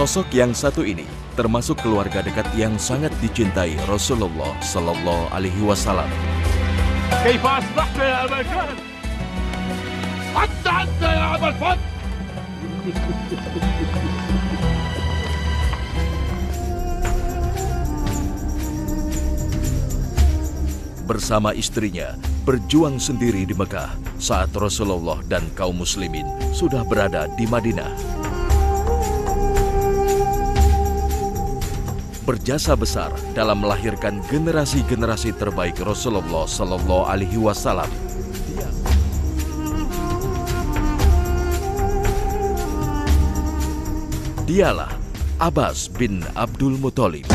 Sosok yang satu ini termasuk keluarga dekat yang sangat dicintai Rasulullah Sallallahu Alaihi Wasallam. كيف أصبحت يا أبا جهل؟ حتى أنت يا أبا الفضل Bersama istrinya berjuang sendiri di Mekah saat Rasulullah dan kaum muslimin sudah berada di Madinah. Berjasa besar dalam melahirkan generasi-generasi terbaik Rasulullah Sallallahu Alaihi Wasallam. Dialah Abbas bin Abdul Muthalib.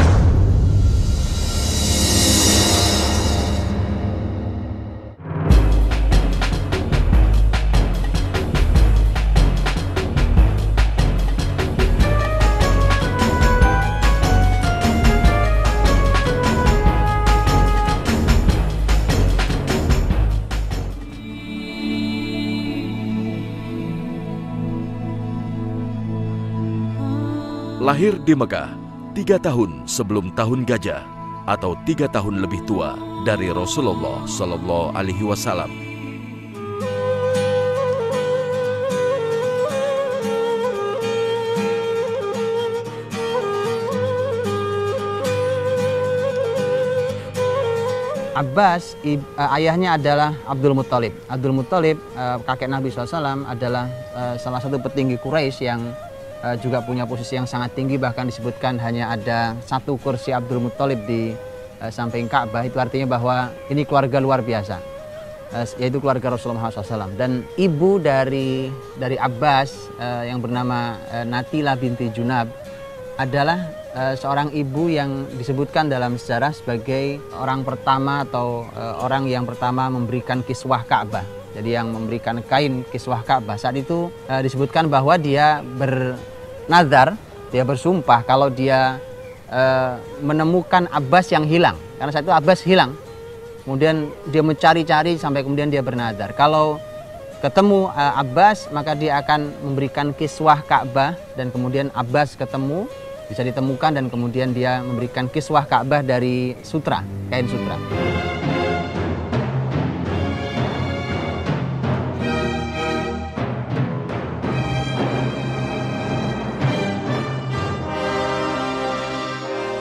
Lahir di Mekah tiga tahun sebelum tahun gajah atau tiga tahun lebih tua dari Rasulullah Sallallahu Alaihi Wasallam. Abbas eh, ayahnya adalah Abdul Muthalib. Abdul Muthalib eh, kakek Nabi SAW adalah eh, salah satu petinggi Quraisy yang eh, juga punya posisi yang sangat tinggi bahkan disebutkan hanya ada satu kursi Abdul Muthalib di eh, samping Ka'bah itu artinya bahwa ini keluarga luar biasa eh, yaitu keluarga Rasulullah SAW dan ibu dari dari Abbas yang bernama eh, Natila binti Junab adalah seorang ibu yang disebutkan dalam sejarah sebagai orang pertama atau orang yang pertama memberikan kiswah Ka'bah. Jadi yang memberikan kain kiswah Ka'bah. Saat itu eh, disebutkan bahwa dia bernazar, dia bersumpah kalau dia eh, menemukan Abbas yang hilang. Karena saat itu Abbas hilang. Kemudian dia mencari-cari sampai kemudian dia bernazar. Kalau ketemu eh, Abbas maka dia akan memberikan kiswah Ka'bah dan kemudian Abbas ketemu bisa ditemukan dan kemudian dia memberikan kiswah Ka'bah dari sutra, kain sutra.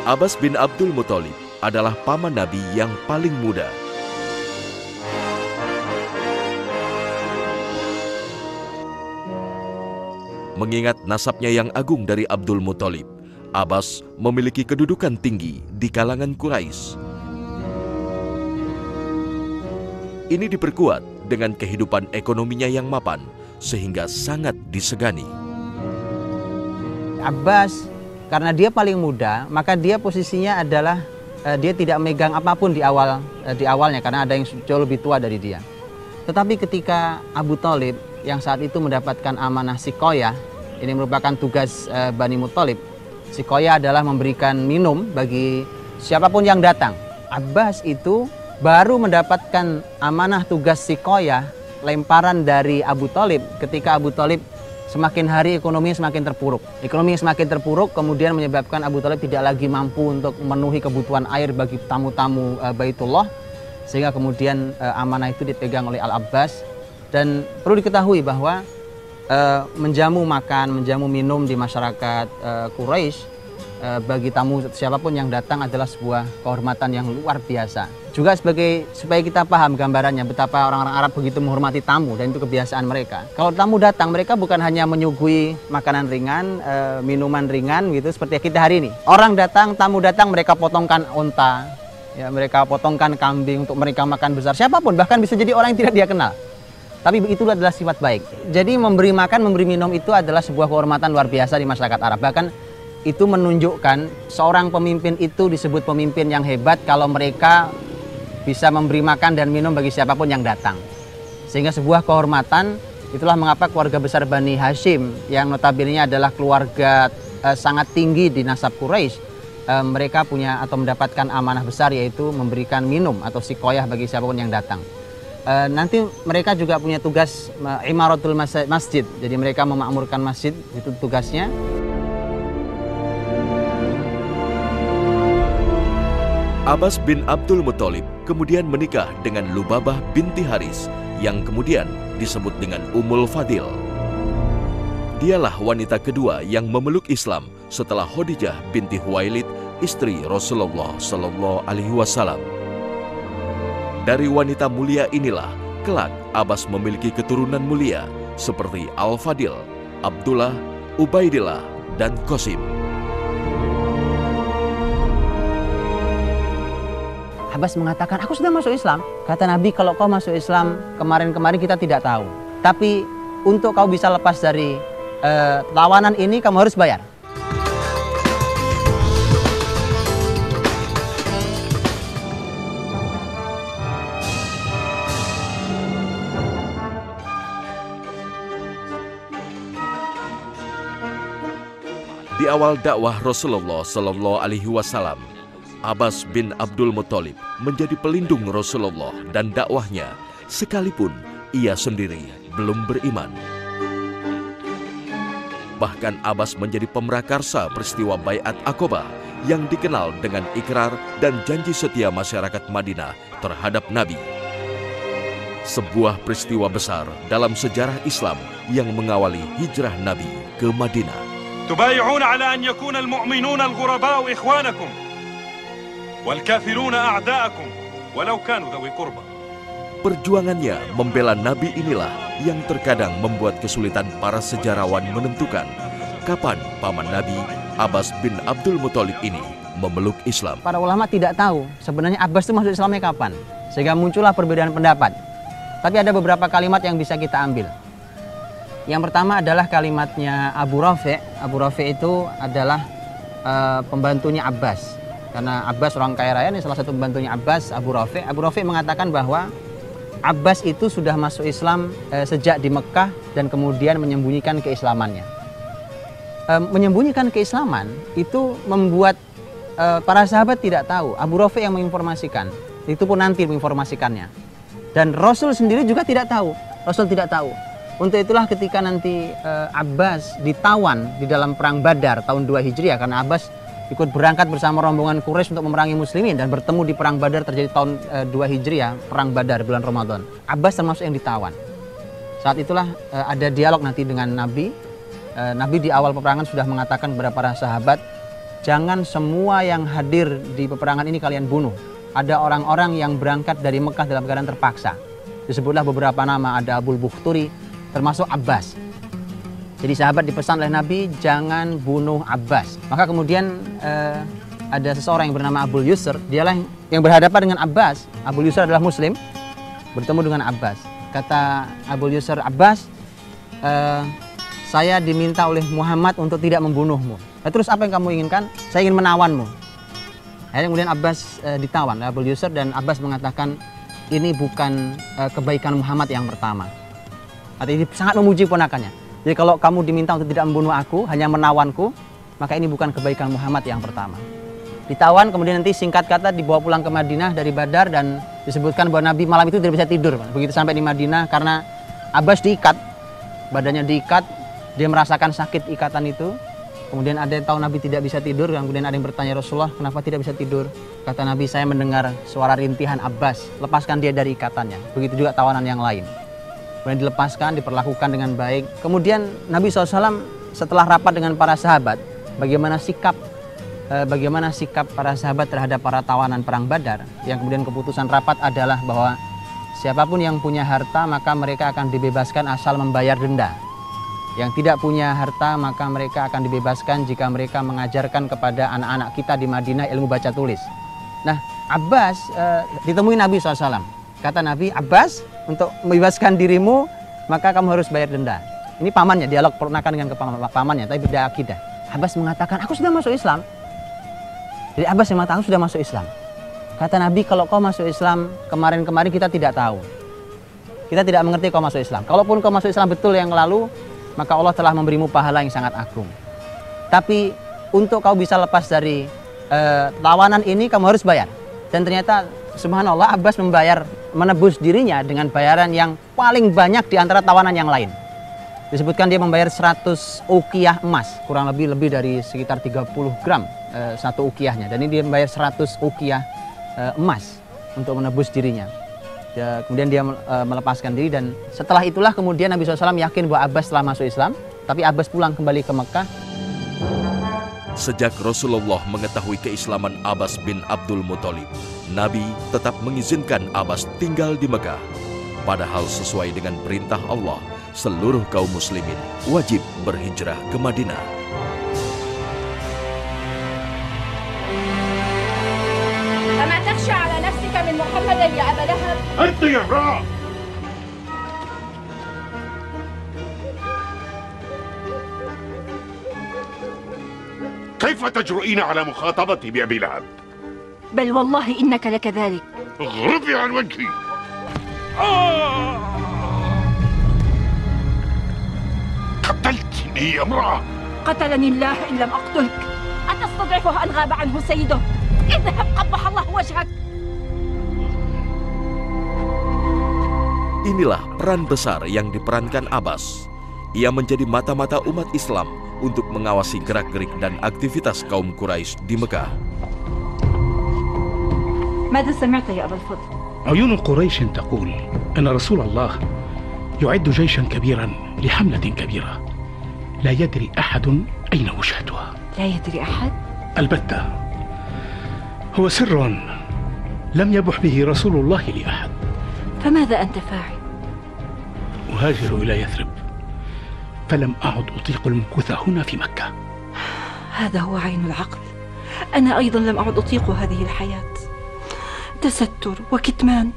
Abbas bin Abdul Muthalib adalah paman Nabi yang paling muda. Mengingat nasabnya yang agung dari Abdul Muthalib, Abbas memiliki kedudukan tinggi di kalangan Quraisy. Ini diperkuat dengan kehidupan ekonominya yang mapan, sehingga sangat disegani. Abbas karena dia paling muda, maka dia posisinya adalah eh, dia tidak megang apa pun di awal eh, di awalnya karena ada yang jauh lebih tua dari dia. Tetapi ketika Abu Talib yang saat itu mendapatkan amanah Sikoya, ini merupakan tugas eh, Bani Muthalib. Sikoya adalah memberikan minum bagi siapa pun yang datang. Abbas itu baru mendapatkan amanah tugas Sikoya, lemparan dari Abu Talib ketika Abu Talib semakin hari ekonominya semakin terpuruk. Ekonominya semakin terpuruk kemudian menyebabkan Abu Talib tidak lagi mampu untuk memenuhi kebutuhan air bagi tamu-tamu eh, Baitullah sehingga kemudian eh, amanah itu dipegang oleh Al-Abbas dan perlu diketahui bahwa eh, menjamu makan, menjamu minum di masyarakat eh, Quraisy bagi tamu siapa pun yang datang adalah sebuah kehormatan yang luar biasa. Juga sebagai supaya kita paham gambarannya betapa orang-orang Arab begitu menghormati tamu dan itu kebiasaan mereka. Kalau tamu datang mereka bukan hanya menyuguhi makanan ringan, eh, minuman ringan gitu seperti kita hari ini. Orang datang, tamu datang mereka potongkan onta, ya mereka potongkan kambing untuk mereka makan besar. Siapa pun bahkan bisa jadi orang yang tidak dia kenal. Tapi itu adalah sifat baik. Jadi memberi makan, memberi minum itu adalah sebuah kehormatan luar biasa di masyarakat Arab. Bahkan itu menunjukkan seorang pemimpin itu disebut pemimpin yang hebat kalau mereka bisa memberi makan dan minum bagi siapa pun yang datang. Sehingga sebuah kehormatan itulah mengapa keluarga besar Bani Hashim yang notabene adalah keluarga eh, sangat tinggi di nasab Quraisy eh, mereka punya atau mendapatkan amanah besar yaitu memberikan minum atau sikoyah bagi siapa pun yang datang. Eh, nanti mereka juga punya tugas eh, imaratul mas- masjid. Jadi mereka memakmurkan masjid itu tugasnya. Abbas bin Abdul Muthalib kemudian menikah dengan Lubabah binti Haris yang kemudian disebut dengan Ummul Fadil. Dialah wanita kedua yang memeluk Islam setelah Khadijah binti Huwailid, istri Rasulullah Shallallahu Alaihi Wasallam. Dari wanita mulia inilah kelak Abbas memiliki keturunan mulia seperti Al-Fadil, Abdullah, Ubaidillah, dan Qasim. Abbas mengatakan, aku sudah masuk Islam. Kata Nabi, kalau kau masuk Islam, kemarin-kemarin kita tidak tahu. Tapi untuk kau bisa lepas dari uh, tawanan ini, kamu harus bayar. Di awal dakwah Rasulullah Shallallahu Alaihi Wasallam, Abbas bin Abdul Muthalib menjadi pelindung Rasulullah dan dakwahnya sekalipun ia sendiri belum beriman. Bahkan Abbas menjadi pemrakarsa peristiwa Bayat Aqobah yang dikenal dengan ikrar dan janji setia masyarakat Madinah terhadap Nabi. Sebuah peristiwa besar dalam sejarah Islam yang mengawali hijrah Nabi ke Madinah. تبايعون على أن يكون المؤمنون الغرباء إخوانكم والكافرون أعداءكم ولو كانوا ذوي قربى Perjuangannya membela Nabi inilah yang terkadang membuat kesulitan para sejarawan menentukan kapan paman Nabi Abbas bin Abdul Muthalib ini memeluk Islam. Para ulama tidak tahu sebenarnya Abbas itu masuk Islamnya kapan. Sehingga muncullah perbedaan pendapat. Tapi ada beberapa kalimat yang bisa kita ambil. Yang pertama adalah kalimatnya Abu Rafi. Abu Rafi itu adalah uh, pembantunya Abbas. Karena Abbas orang kaya raya ini salah satu pembantunya Abbas, Abu Rafi. Abu Rafi mengatakan bahwa Abbas itu sudah masuk Islam uh, sejak di Mekah dan kemudian menyembunyikan keislamannya. Uh, menyembunyikan keislaman itu membuat uh, para sahabat tidak tahu. Abu Rafi yang menginformasikan. Itu pun nanti menginformasikannya. Dan Rasul sendiri juga tidak tahu. Rasul tidak tahu. Untuk itulah ketika nanti uh, Abbas ditawan di dalam perang Badar tahun 2 Hijriah karena Abbas ikut berangkat bersama rombongan Quraisy untuk memerangi muslimin dan bertemu di perang Badar terjadi tahun uh, 2 Hijriah, perang Badar bulan Ramadan. Abbas termasuk yang ditawan. Saat itulah uh, ada dialog nanti dengan Nabi. Uh, Nabi di awal peperangan sudah mengatakan kepada para sahabat, jangan semua yang hadir di peperangan ini kalian bunuh. Ada orang-orang yang berangkat dari Mekah dalam keadaan terpaksa. Disebutlah beberapa nama, ada Abul Bukhturi, termasuk Abbas. Jadi sahabat dipesan oleh Nabi jangan bunuh Abbas. Maka kemudian eh, ada seseorang yang bernama Abul Yusr, dialah yang berhadapan dengan Abbas. Abul Yusr adalah Muslim, bertemu dengan Abbas. Kata Abul Yusr, Abbas, eh, saya diminta oleh Muhammad untuk tidak membunuhmu. Nah, terus apa yang kamu inginkan? Saya ingin menawanmu. Akhirnya kemudian Abbas e, ditawan, Abul Yusr dan Abbas mengatakan ini bukan e, kebaikan Muhammad yang pertama. Artinya sangat memuji ponakannya. Jadi kalau kamu diminta untuk tidak membunuh aku, hanya menawanku, maka ini bukan kebaikan Muhammad yang pertama. Ditawan, kemudian nanti singkat kata dibawa pulang ke Madinah dari Badar dan disebutkan bahwa Nabi malam itu tidak bisa tidur. Begitu sampai di Madinah karena Abbas diikat, badannya diikat, dia merasakan sakit ikatan itu. Kemudian ada yang tahu Nabi tidak bisa tidur, kemudian ada yang bertanya Rasulullah, kenapa tidak bisa tidur? Kata Nabi, saya mendengar suara rintihan Abbas, lepaskan dia dari ikatannya. Begitu juga tawanan yang lain kemudian dilepaskan, diperlakukan dengan baik. Kemudian Nabi SAW setelah rapat dengan para sahabat, bagaimana sikap eh, bagaimana sikap para sahabat terhadap para tawanan perang Badar. Yang kemudian keputusan rapat adalah bahwa siapa pun yang punya harta maka mereka akan dibebaskan asal membayar denda. Yang tidak punya harta maka mereka akan dibebaskan jika mereka mengajarkan kepada anak-anak kita di Madinah ilmu baca tulis. Nah, Abbas eh, ditemui Nabi SAW. Kata Nabi, Abbas, untuk membebaskan dirimu, maka kamu harus bayar denda. Ini pamannya, dialog pernakan dengan pamannya, tapi beda akidah. Abbas mengatakan, aku sudah masuk Islam. Jadi Abbas yang mengatakan, sudah masuk Islam. Kata Nabi, kalau kau masuk Islam, kemarin-kemarin kita tidak tahu. Kita tidak mengerti kau masuk Islam. Kalaupun kau masuk Islam betul yang lalu, maka Allah telah memberimu pahala yang sangat agung. Tapi untuk kau bisa lepas dari uh, tawanan ini, kamu harus bayar. Dan ternyata subhanallah Abbas membayar menebus dirinya dengan bayaran yang paling banyak di antara tawanan yang lain. Disebutkan dia membayar 100 ukiyah emas, kurang lebih lebih dari sekitar 30 gram eh, satu ukiyahnya. Dan ini dia membayar 100 ukiyah eh, emas untuk menebus dirinya. Ya, kemudian dia eh, melepaskan diri dan setelah itulah kemudian Nabi SAW yakin bahwa Abbas telah masuk Islam, tapi Abbas pulang kembali ke Mekah. Sejak Rasulullah mengetahui keislaman Abbas bin Abdul Muthalib, Nabi tetap mengizinkan Abbas tinggal di Mekah. Padahal sesuai dengan perintah Allah, seluruh kaum muslimin wajib berhijrah ke Madinah. أما تخشى على نفسك من محمد يا أبا لهب أنت يا امرأة كيف تجرؤين على مخاطبتي بأبي لهب؟ بل والله إنك لكذلك اغربي عن وجهي آه! قتلتني يا امرأة قتلني الله إن لم أقتلك أتستضعفه أن غاب عنه سيده اذهب قبح الله وجهك Inilah peran besar yang diperankan Abbas. Ia menjadi mata-mata umat Islam untuk mengawasi gerak-gerik dan aktivitas kaum Quraisy di Mekah. ماذا سمعت يا أبا الفضل؟ عيون قريش تقول أن رسول الله يعد جيشا كبيرا لحملة كبيرة. لا يدري أحد أين وجهتها. لا يدري أحد؟ البتة. هو سر لم يبح به رسول الله لأحد. فماذا أنت فاعل؟ أهاجر إلى يثرب. فلم أعد أطيق المكوث هنا في مكة. هذا هو عين العقل. أنا أيضا لم أعد أطيق هذه الحياة. تستر وكتمان.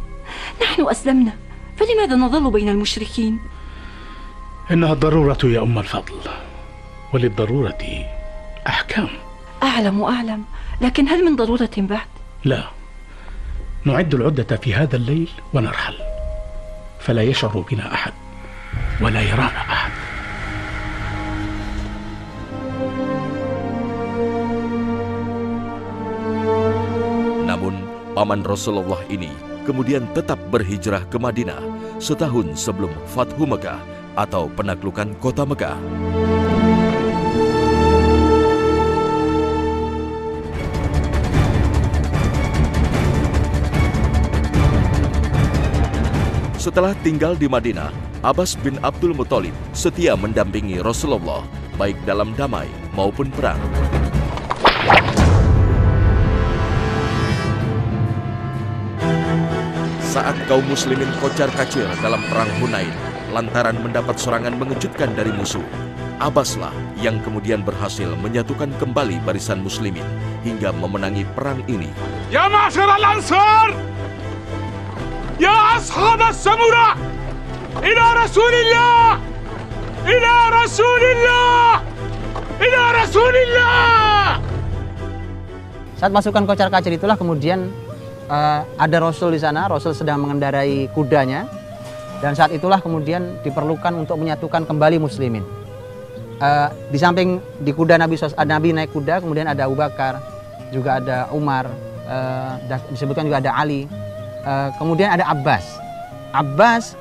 نحن أسلمنا. فلماذا نظل بين المشركين؟ إنها الضرورة يا أم الفضل وللضرورة أحكام. أعلم أعلم. لكن هل من ضرورة بعد؟ لا. نعد العدة في هذا الليل ونرحل. فلا يشعر بنا أحد ولا يرانا أحد. Paman Rasulullah ini kemudian tetap berhijrah ke Madinah setahun sebelum Fathu Mekah atau penaklukan kota Mekah. Setelah tinggal di Madinah, Abbas bin Abdul Muthalib setia mendampingi Rasulullah baik dalam damai maupun perang. saat kaum muslimin kocar kacir dalam perang Hunain lantaran mendapat serangan mengejutkan dari musuh. Abbaslah yang kemudian berhasil menyatukan kembali barisan muslimin hingga memenangi perang ini. Ya masyar al-ansar! Ya ashab samura Ila Rasulillah! Ila Rasulillah! Ila Rasulillah! Saat masukan kocar kacir itulah kemudian eh, ada Rasul di sana, Rasul sedang mengendarai kudanya dan saat itulah kemudian diperlukan untuk menyatukan kembali muslimin. Eh, di samping di kuda Nabi Nabi naik kuda, kemudian ada Abu Bakar, juga ada Umar, dan disebutkan juga ada Ali, Eh, kemudian ada Abbas. Abbas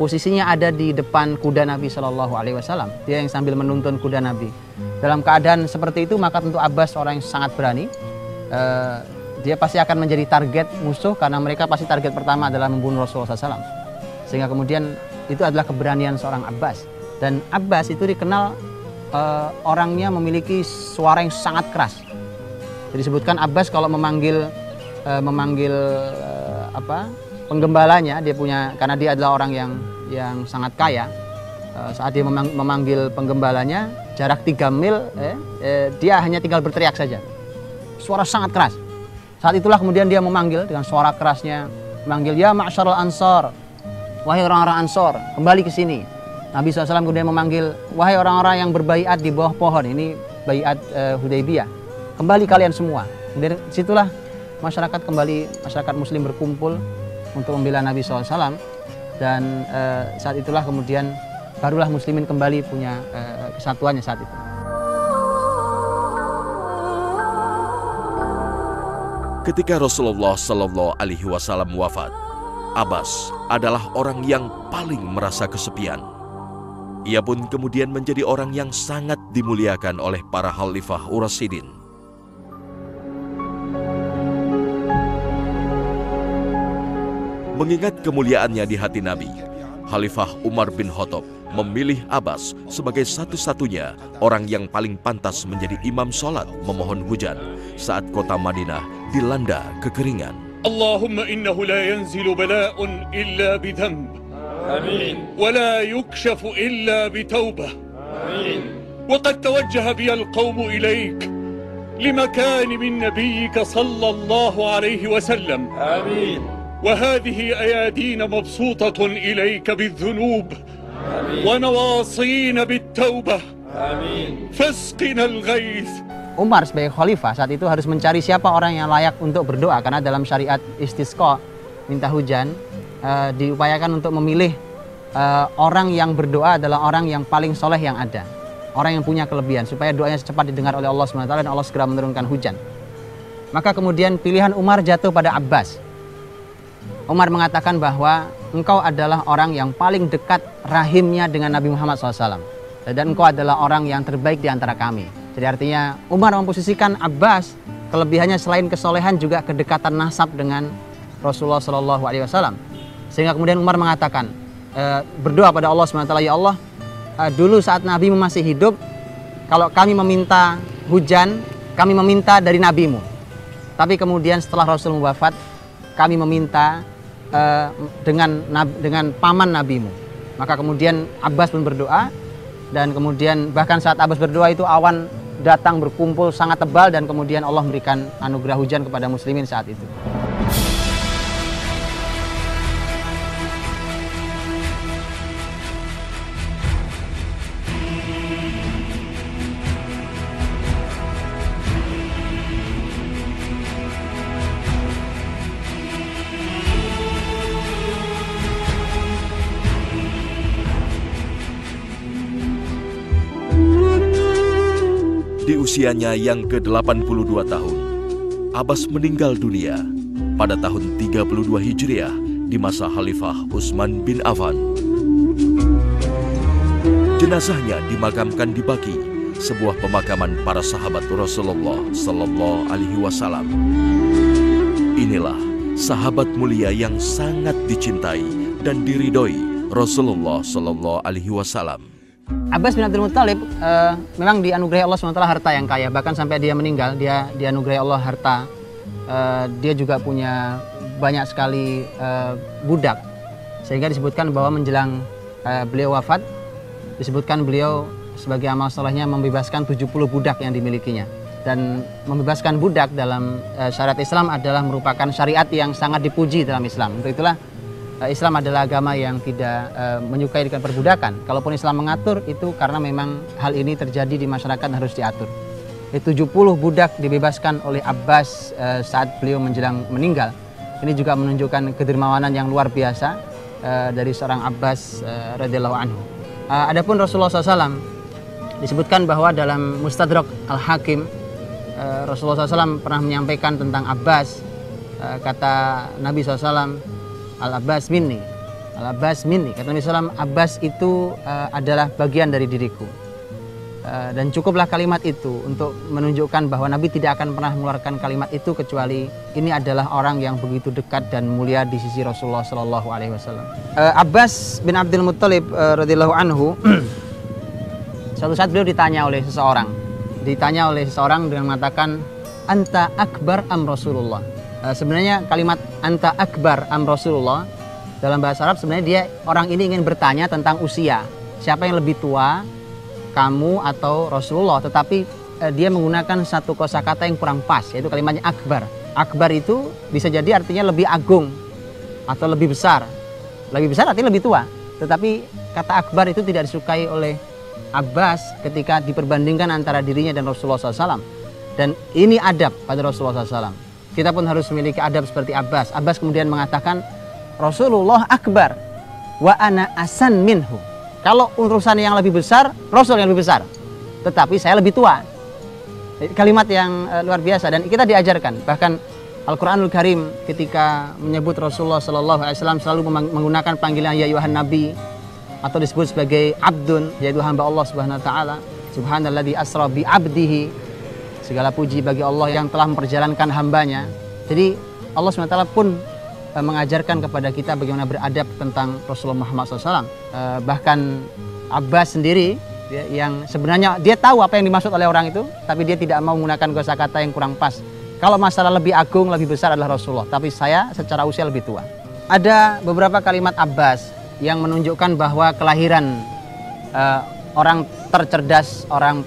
posisinya ada di depan kuda Nabi Shallallahu Alaihi Wasallam. Dia yang sambil menuntun kuda Nabi. Dalam keadaan seperti itu maka tentu Abbas orang yang sangat berani. Eh, dia pasti akan menjadi target musuh karena mereka pasti target pertama adalah membunuh Rasulullah SAW. Sehingga kemudian itu adalah keberanian seorang Abbas. Dan Abbas itu dikenal eh, orangnya memiliki suara yang sangat keras. Jadi disebutkan Abbas kalau memanggil eh, memanggil eh, apa penggembalanya dia punya karena dia adalah orang yang yang sangat kaya saat dia memang- memanggil penggembalanya jarak 3 mil eh, eh, dia hanya tinggal berteriak saja suara sangat keras saat itulah kemudian dia memanggil dengan suara kerasnya memanggil ya ma'syarul ansor wahai orang-orang ansor kembali ke sini Nabi SAW kemudian memanggil wahai orang-orang yang berbaiat di bawah pohon ini baiat eh, Hudaybiyah kembali kalian semua dari situlah masyarakat kembali masyarakat muslim berkumpul untuk membela Nabi SAW dan eh, saat itulah kemudian barulah muslimin kembali punya eh, kesatuannya saat itu. Ketika Rasulullah Shallallahu Alaihi Wasallam wafat, Abbas adalah orang yang paling merasa kesepian. Ia pun kemudian menjadi orang yang sangat dimuliakan oleh para khalifah Urasidin. Mengingat kemuliaannya di hati Nabi, Khalifah Umar bin Khattab memilih Abbas sebagai satu-satunya orang yang paling pantas menjadi imam sholat memohon hujan saat kota Madinah dilanda kekeringan. اللهم إنه لا ينزل بلاء إلا بذنب آمين ولا يكشف إلا بتوبة آمين وقد توجه بي القوم إليك لمكان من نبيك صلى الله عليه وسلم آمين وهذه أيادينا مبسوطة إليك بالذنوب آمين ونواصينا بالتوبة آمين فاسقنا الغيث Umar sebagai khalifah saat itu harus mencari siapa orang yang layak untuk berdoa karena dalam syariat istisqa minta hujan uh, diupayakan untuk memilih uh, orang yang berdoa adalah orang yang paling soleh yang ada orang yang punya kelebihan supaya doanya secepat didengar oleh Allah SWT dan Allah segera menurunkan hujan maka kemudian pilihan Umar jatuh pada Abbas Umar mengatakan bahwa engkau adalah orang yang paling dekat rahimnya dengan Nabi Muhammad SAW dan engkau adalah orang yang terbaik di antara kami jadi artinya Umar memposisikan Abbas kelebihannya selain kesolehan juga kedekatan nasab dengan Rasulullah Shallallahu Alaihi Wasallam. Sehingga kemudian Umar mengatakan e, berdoa pada Allah SWT ya Allah e, dulu saat Nabi masih hidup kalau kami meminta hujan kami meminta dari nabimu. Tapi kemudian setelah Rasul wafat kami meminta e, dengan dengan paman nabimu. Maka kemudian Abbas pun berdoa dan kemudian bahkan saat Abbas berdoa itu awan datang berkumpul sangat tebal dan kemudian Allah memberikan anugerah hujan kepada muslimin saat itu. Di usianya yang ke-82 tahun, Abbas meninggal dunia pada tahun 32 Hijriah di masa Khalifah Utsman bin Affan. Jenazahnya dimakamkan di Baki, sebuah pemakaman para sahabat Rasulullah Sallallahu Alaihi Wasallam. Inilah sahabat mulia yang sangat dicintai dan diridhoi Rasulullah Sallallahu Alaihi Wasallam. Abbas bin Abdul Muttalib uh, memang dianugerahi Allah SWT harta yang kaya. Bahkan sampai dia meninggal dia dianugerahi Allah harta. Uh, dia juga punya banyak sekali uh, budak. Sehingga disebutkan bahwa menjelang uh, beliau wafat disebutkan beliau sebagai amal solehnya membebaskan 70 budak yang dimilikinya. Dan membebaskan budak dalam uh, syariat Islam adalah merupakan syariat yang sangat dipuji dalam Islam. Untuk itulah Islam adalah agama yang tidak uh, menyukai dengan perbudakan. Kalaupun Islam mengatur itu karena memang hal ini terjadi di masyarakat harus diatur. 70 budak dibebaskan oleh Abbas uh, saat beliau menjelang meninggal. Ini juga menunjukkan kedermawanan yang luar biasa uh, dari seorang Abbas uh, radhiyallahu anhu. Uh, adapun Rasulullah SAW disebutkan bahwa dalam Mustadrak Al Hakim uh, Rasulullah SAW pernah menyampaikan tentang Abbas uh, kata Nabi SAW Al-Abbas minni. Al-Abbas minni. Kata Nabi SAW, Abbas itu uh, adalah bagian dari diriku. Uh, dan cukuplah kalimat itu untuk menunjukkan bahwa Nabi tidak akan pernah mengeluarkan kalimat itu kecuali ini adalah orang yang begitu dekat dan mulia di sisi Rasulullah Shallallahu Alaihi Wasallam. Uh, Abbas bin Abdul Muttalib uh, radhiyallahu anhu suatu saat beliau ditanya oleh seseorang, ditanya oleh seseorang dengan mengatakan anta akbar am Rasulullah Eh, sebenarnya kalimat anta akbar am Rasulullah dalam bahasa Arab sebenarnya dia orang ini ingin bertanya tentang usia. Siapa yang lebih tua, kamu atau Rasulullah? Tetapi uh, dia menggunakan satu kosakata yang kurang pas yaitu kalimatnya akbar. Akbar itu bisa jadi artinya lebih agung atau lebih besar. Lebih besar artinya lebih tua. Tetapi kata akbar itu tidak disukai oleh Abbas ketika diperbandingkan antara dirinya dan Rasulullah SAW. Dan ini adab pada Rasulullah SAW kita pun harus memiliki adab seperti Abbas. Abbas kemudian mengatakan Rasulullah akbar wa ana asan minhu. Kalau urusan yang lebih besar, Rasul yang lebih besar. Tetapi saya lebih tua. Kalimat yang uh, luar biasa dan kita diajarkan. Bahkan Al-Qur'anul Karim ketika menyebut Rasulullah sallallahu alaihi wasallam selalu menggunakan panggilan ya Yuhan Nabi atau disebut sebagai abdun yaitu hamba Allah Subhanahu wa taala. Subhanalladzi asra bi abdihi Segala puji bagi Allah yang telah memperjalankan hambanya. Jadi Allah SWT pun eh, mengajarkan kepada kita bagaimana beradab tentang Rasulullah Muhammad SAW. Eh, bahkan Abbas sendiri ya, yang sebenarnya dia tahu apa yang dimaksud oleh orang itu, tapi dia tidak mau menggunakan kata yang kurang pas. Kalau masalah lebih agung, lebih besar adalah Rasulullah, tapi saya secara usia lebih tua. Ada beberapa kalimat Abbas yang menunjukkan bahwa kelahiran uh, orang tercerdas, orang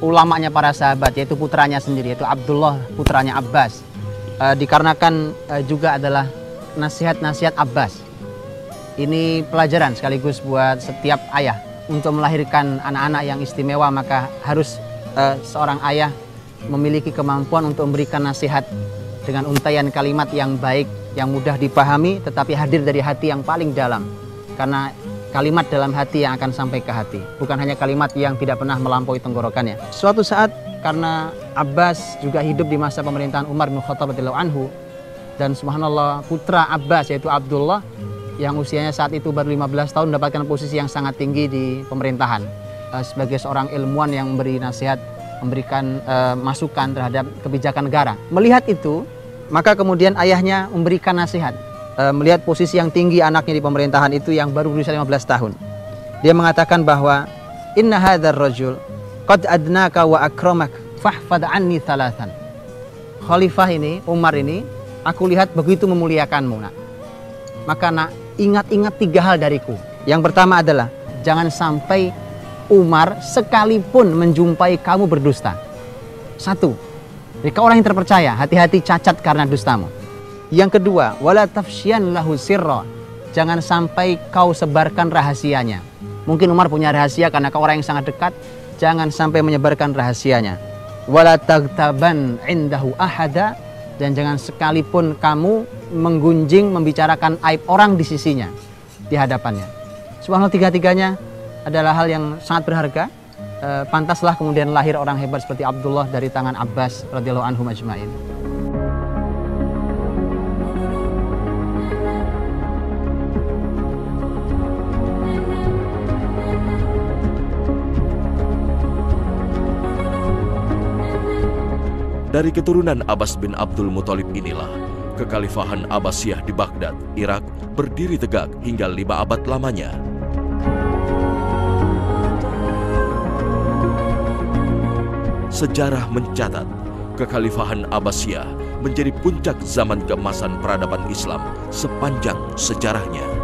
ulamanya para sahabat, yaitu putranya sendiri, yaitu Abdullah putranya Abbas, uh, dikarenakan uh, juga adalah nasihat-nasihat Abbas. Ini pelajaran sekaligus buat setiap ayah untuk melahirkan anak-anak yang istimewa maka harus uh, seorang ayah memiliki kemampuan untuk memberikan nasihat dengan untayan kalimat yang baik, yang mudah dipahami, tetapi hadir dari hati yang paling dalam. Karena kalimat dalam hati yang akan sampai ke hati, bukan hanya kalimat yang tidak pernah melampaui tenggorokannya. Suatu saat karena Abbas juga hidup di masa pemerintahan Umar bin Khattab anhu dan subhanallah putra Abbas yaitu Abdullah yang usianya saat itu baru 15 tahun mendapatkan posisi yang sangat tinggi di pemerintahan eh, sebagai seorang ilmuwan yang memberi nasihat memberikan uh, masukan terhadap kebijakan negara. Melihat itu, maka kemudian ayahnya memberikan nasihat. Uh, melihat posisi yang tinggi anaknya di pemerintahan itu yang baru berusia 15 tahun. Dia mengatakan bahwa inna hadzal rajul qad adnaka wa akramak fahfad anni thalathan. Khalifah ini, Umar ini, aku lihat begitu memuliakanmu, nak. Maka nak, ingat-ingat tiga hal dariku. Yang pertama adalah jangan sampai Umar sekalipun menjumpai kamu berdusta. Satu, jika orang yang terpercaya, hati-hati cacat karena dustamu. Yang kedua, wala tafsyian lahu sirra. Jangan sampai kau sebarkan rahasianya. Mungkin Umar punya rahasia karena kau orang yang sangat dekat, jangan sampai menyebarkan rahasianya. Wala tagtaban indahu ahada dan jangan sekalipun kamu menggunjing membicarakan aib orang di sisinya di hadapannya. Subhanallah tiga-tiganya adalah hal yang sangat berharga. E, pantaslah kemudian lahir orang hebat seperti Abdullah dari tangan Abbas radhiyallahu anhu majma'in. Dari keturunan Abbas bin Abdul Muthalib inilah, kekhalifahan Abbasiyah di Baghdad, Irak, berdiri tegak hingga lima abad lamanya. Sejarah mencatat kekhalifahan Abbasiyah menjadi puncak zaman keemasan peradaban Islam sepanjang sejarahnya.